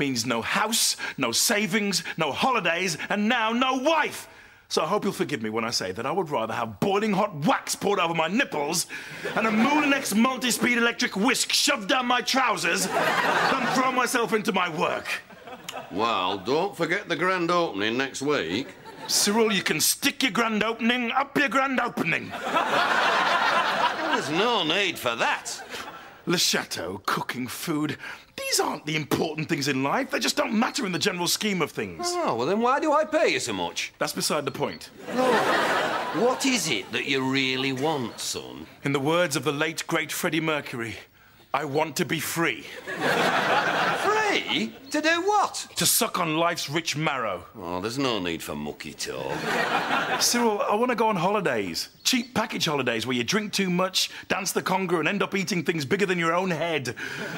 means no house, no savings, no holidays, and now no wife. So I hope you'll forgive me when I say that I would rather have boiling hot wax poured over my nipples and a Moulinex multi-speed electric whisk shoved down my trousers than throw myself into my work. Well, don't forget the grand opening next week. Cyril, you can stick your grand opening up your grand opening. There's no need for that. Le Chateau, cooking food. These aren't the important things in life. They just don't matter in the general scheme of things. Oh, well, then why do I pay you so much? That's beside the point. Oh, what is it that you really want, son? In the words of the late, great Freddie Mercury, I want to be free. Free? To do what? To suck on life's rich marrow. Oh, there's no need for mucky talk. Cyril, I want to go on holidays. Cheap package holidays where you drink too much, dance the conga, and end up eating things bigger than your own head.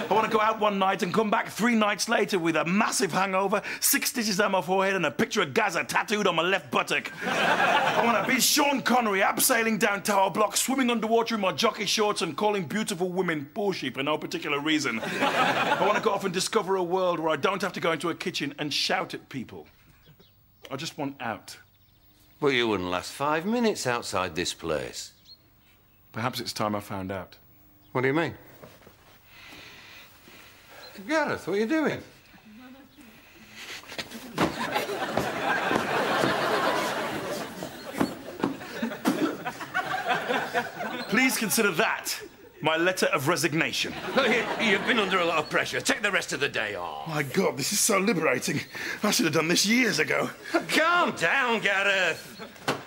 I want to go out one night and come back three nights later with a massive hangover, six stitches on my forehead, and a picture of Gazza tattooed on my left buttock. I want to be Sean Connery, abseiling down Tower Block, swimming underwater in my jockey shorts, and calling beautiful women bullshit for no particular reason. I want to go off and discover a world where I don't have to go into a kitchen and shout at people. I just want out. Well, you wouldn't last five minutes outside this place. Perhaps it's time I found out. What do you mean? Gareth, what are you doing? Please consider that my letter of resignation. You- You've been under a lot of pressure. Take the rest of the day off. My God, this is so liberating. I should have done this years ago. Calm down, Gareth.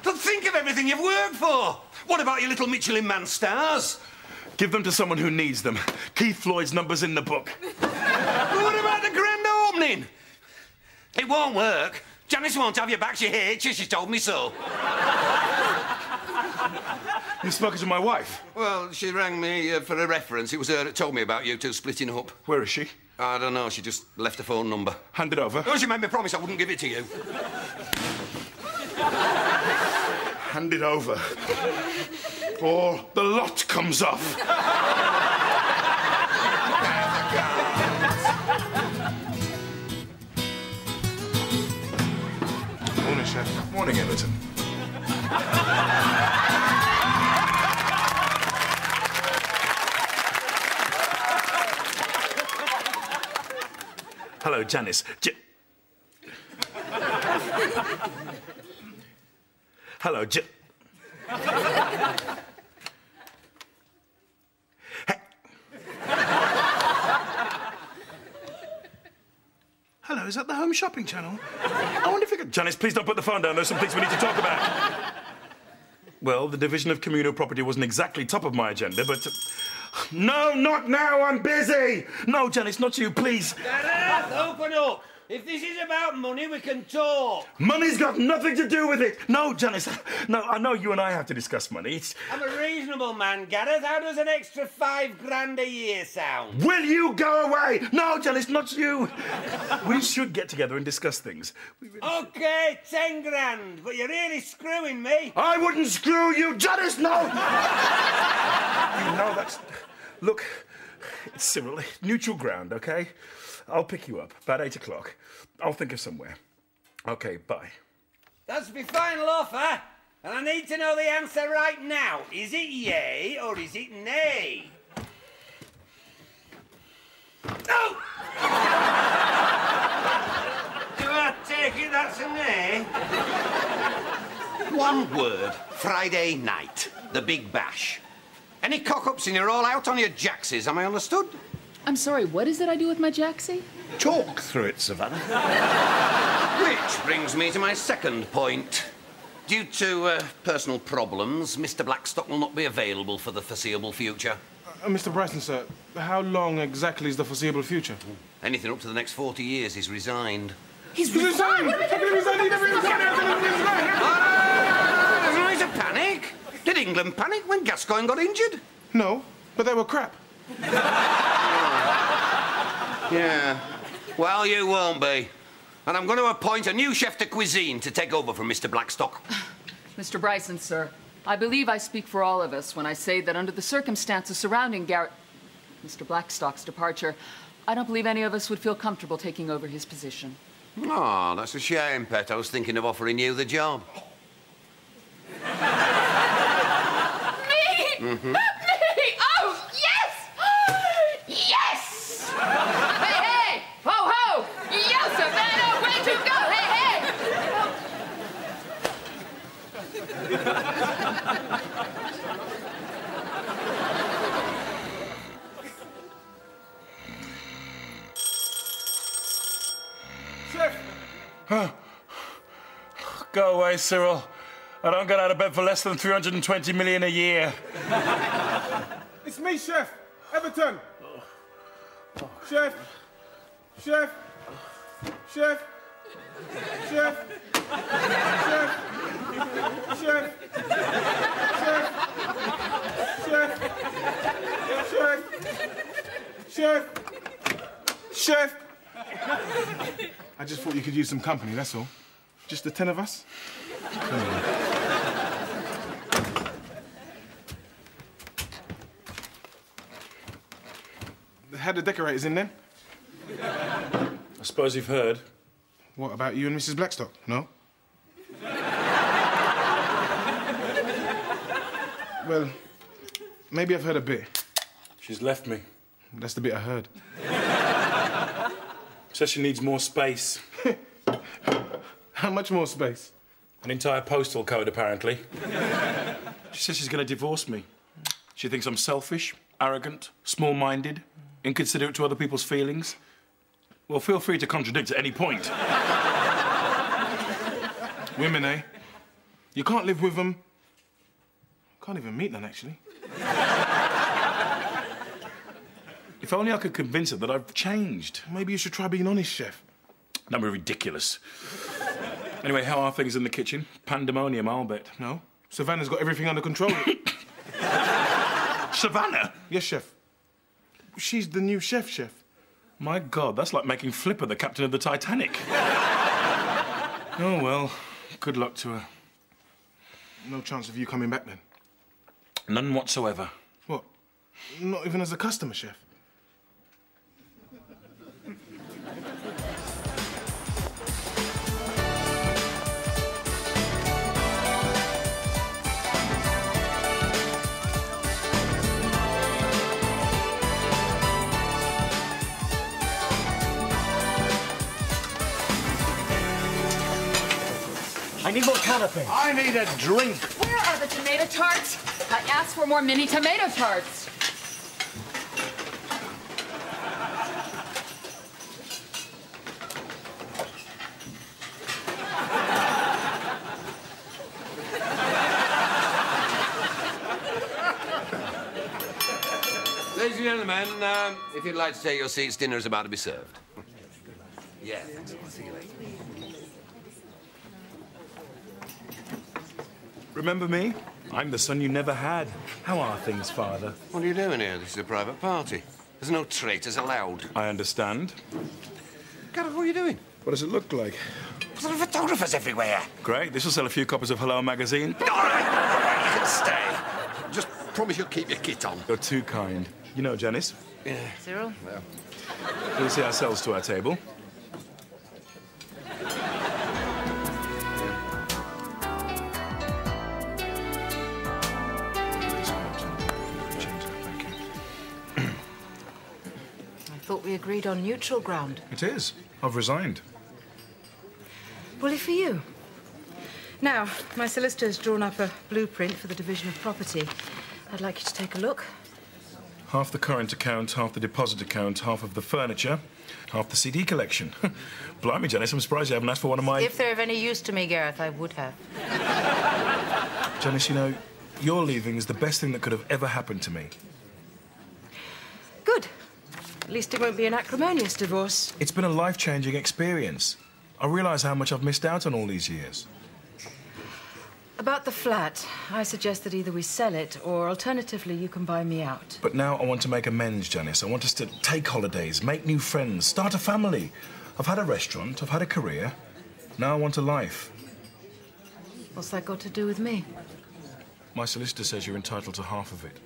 But think of everything you've worked for. What about your little Michelin Man stars? Give them to someone who needs them. Keith Floyd's number's in the book. What about the grand opening? It won't work. Janice won't have your back. She hates you. She told me so. You've spoken to my wife. Well, she rang me uh, for a reference. It was her that told me about you two splitting up. Where is she? I don't know. She just left a phone number. Hand it over. Oh, she made me promise I wouldn't give it to you. Hand it over. Or the lot comes off. Morning, Chef. Morning, Everton. Hello, Janice. J- Hello, J- Hey. Hello, is that the home shopping channel? I wonder if you could. Janice, please don't put the phone down. There's some things we need to talk about. Well, the division of communal property wasn't exactly top of my agenda, but. Uh, No, not now. I'm busy. No, Janice, not you, please. Gareth, open up. If this is about money, we can talk. Money's got nothing to do with it. No, Janice. No, I know you and I have to discuss money. It's. I'm a reasonable man, Gareth. How does an extra five grand a year sound? Will you go away? No, Janice, not you. We should get together and discuss things. Really should. Okay, ten grand, but you're really screwing me. I wouldn't screw you, Janice, no! you know that's. Look, it's Cyril. Neutral ground, okay? I'll pick you up about eight o'clock. I'll think of somewhere. Okay, bye. That's my final offer, and I need to know the answer right now. Is it yay or is it nay? No! Do I take it that's a nay? One word. Friday night. The big bash. Any cock-ups and you're all out on your jackses, am I understood? I'm sorry, what is it I do with my jacksie? Talk through it, Savannah. Which brings me to my second point. Due to uh, personal problems, Mr. Blackstock will not be available for the foreseeable future. Uh, Mr. Bryson, sir, how long exactly is the foreseeable future? Anything up to the next 40 years, he's resigned. He's resigned! How can he resign? He never resigned! How can he resign? Ah, there's no need to panic. Did England panic when Gascoigne got injured? No, but they were crap. Yeah. Well, you won't be. And I'm going to appoint a new chef de cuisine to take over from Mr. Blackstock. Mr. Bryson, sir, I believe I speak for all of us when I say that under the circumstances surrounding Gareth. Mr. Blackstock's departure, I don't believe any of us would feel comfortable taking over his position. Oh, that's a shame, Pet. I was thinking of offering you the job. Me? Me? Oh, yes! Yes! hey, hey! Ho, ho! Yo, Savannah, where'd you go? Hey, hey! Chef! Go away, Cyril. I don't get out of bed for less than 320 million a year. It's me, Chef! Everton! Chef! Chef! Chef! Chef! Chef! Chef! Chef! Chef! Chef! Chef! I just thought you could use some company, that's all. Just the ten of us? Had the decorators in then? I suppose you've heard. What about you and Mrs. Blackstock? No? Well, maybe I've heard a bit. She's left me. That's the bit I heard. Says she needs more space. How much more space? An entire postal code, apparently. she says she's going to divorce me. She thinks I'm selfish, arrogant, small minded, inconsiderate to other people's feelings. Well, feel free to contradict at any point. Women, eh? You can't live with them. Can't even meet none, actually. If only I could convince her that I've changed. Maybe you should try being honest, Chef. That'd be ridiculous. Anyway, how are things in the kitchen? Pandemonium, I'll bet. No? Savannah's got everything under control. Savannah? yes, Chef. She's the new chef, Chef. My God, that's like making Flipper the captain of the Titanic. oh, well, good luck to her. No chance of you coming back then. None whatsoever. What? Not even as a customer, Chef. I need more canapé. I need a drink. Where are the tomato tarts? I asked for more mini tomato tarts. Ladies and gentlemen, um, if you'd like to take your seats, dinner is about to be served. Yeah, thanks. I'll see you later. Remember me? I'm the son you never had. How are things, Father? What are you doing here? This is a private party. There's no traitors allowed. I understand. Gareth, what are you doing? What does it look like? There are photographers everywhere. Great. This will sell a few copies of Hello magazine. All right, all right, you can stay. Just promise you'll keep your kit on. You're too kind. You know, Janice, Yeah. Cyril? we'll see ourselves to our table. Agreed on neutral ground. It is. I've resigned. Bully for you. Now, my solicitor's drawn up a blueprint for the division of property. I'd like you to take a look. Half the current account, half the deposit account, half of the furniture, half the CD collection. Blimey, Janice, I'm surprised you haven't asked for one of my. If they're of any use to me, Gareth, I would have. Janice, you know, your leaving is the best thing that could have ever happened to me. At least it won't be an acrimonious divorce. It's been a life changing experience. I realise how much I've missed out on all these years. About the flat, I suggest that either we sell it or alternatively you can buy me out. But now I want to make amends, Janice. I want us to take holidays, make new friends, start a family. I've had a restaurant, I've had a career. Now I want a life. What's that got to do with me? My solicitor says you're entitled to half of it.